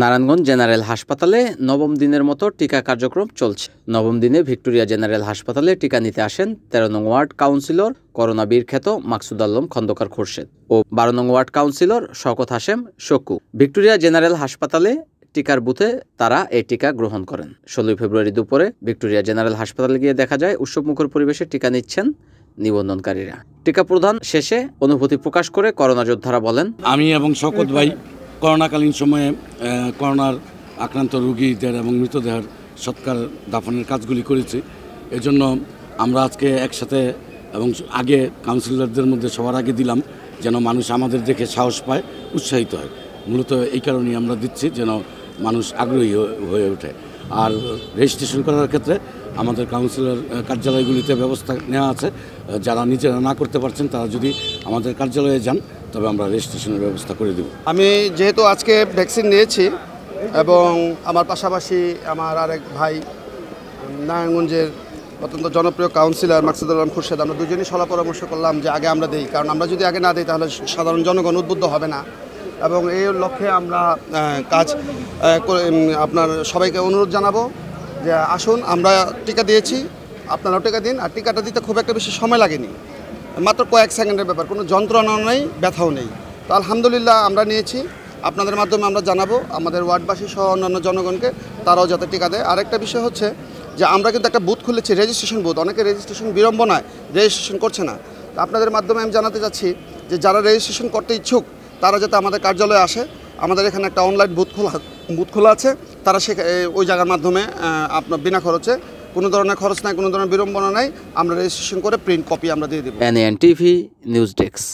Narayanganj general হাসপাতালে নবম দিনের মতো টিকা কার্যক্রম চলছে। নবম দিনে ভিক্টোরিয়া জেনারেল হাসপাতালে টিকা নিতে আসেন তেরো নং ওয়ার্ড কাউন্সিলর করোনা বীর খ্যাত মাকসুদ আলম খন্দকার খোরশেদ ও বারো নং ওয়ার্ড কাউন্সিলর শকত হাশেম শকু। ভিক্টোরিয়া জেনারেল হাসপাতালে টিকার বুথে তারা এই টিকা গ্রহণ করেন। ষোলোই ফেব্রুয়ারি দুপুরে ভিক্টোরিয়া জেনারেল হাসপাতালে গিয়ে দেখা যায়, উৎসবমুখর পরিবেশে টিকা নিচ্ছেন নিবন্ধনকারীরা। টিকা প্রদান শেষে অনুভূতি প্রকাশ করে করোনা যোদ্ধারা বলেন, আমি এবং শকত ভাই করোনাকালীন সময়ে করোনার আক্রান্ত রুগীদের এবং মৃতদেহের সৎকার দাফনের কাজগুলি করেছি। এজন্য আমরা আজকে একসাথে এবং আগে কাউন্সিলরদের মধ্যে সবার আগে দিলাম যেন মানুষ আমাদের দেখে সাহস পায়, উৎসাহিত হয়। মূলত এই কারণেই আমরা দিচ্ছি যেন মানুষ আগ্রহী হয়ে- ওঠে। আর রেজিস্ট্রেশন করার ক্ষেত্রে আমাদের কাউন্সিলর কার্যালয়গুলিতে ব্যবস্থা নেওয়া আছে। যারা নিজেরা না করতে পারছেন, তারা যদি আমাদের কার্যালয়ে যান, তবে আমরা রেজিস্ট্রেশনের ব্যবস্থা করে দেব। আমি যেহেতু আজকে ভ্যাকসিন নিয়েছি এবং আমার পাশাপাশি আমার আরেক ভাই, নারায়ণগঞ্জের অত্যন্ত জনপ্রিয় কাউন্সিলর মাকসুদুল আলম খুরশেদ, আমরা দুজনই সলা পরামর্শ করলাম যে আগে আমরা দিই। কারণ আমরা যদি আগে না দিই, তাহলে সাধারণ জনগণ উদ্বুদ্ধ হবে না। এবং এই লক্ষ্যে আমরা কাজ আপনার সবাইকে অনুরোধ জানাব যে আসুন, আমরা টিকা দিয়েছি, আপনারাও টিকা দিন, আর টিকাটা দিতে খুব একটা বেশি সময় লাগেনি। মাত্র কয়েক সেকেন্ডের ব্যাপার, কোনো যন্ত্রণাও নেই, ব্যথাও নেই। তো আলহামদুলিল্লাহ আমরা নিয়েছি, আপনাদের মাধ্যমে আমরা জানাব, আমাদের ওয়ার্ডবাসী সহ অন্যান্য জনগণকে, তারাও যাতে টিকা দেয়। আরেকটা বিষয় হচ্ছে যে আমরা কিন্তু একটা বুথ খুলেছি রেজিস্ট্রেশন বুথ। অনেকে রেজিস্ট্রেশন বিড়ম্বনায় রেজিস্ট্রেশন করছে না। আপনাদের মাধ্যমে আমি জানাতে চাচ্ছি যে যারা রেজিস্ট্রেশন করতে ইচ্ছুক তারা যাতে আমাদের কার্যালয়ে আসে, আমাদের এখানে একটা অনলাইন বুথ খোলা বুথ খোলা আছে। তারা সে ওই জায়গার মাধ্যমে আপনার বিনা খরচে, কোনো ধরনের খরচ নাই, কোনো ধরনের বিড়ম্বনা নাই, আমরা রেজিস্ট্রেশন করে প্রিন্ট কপি আমরা দিয়ে দেবো। N TV news desk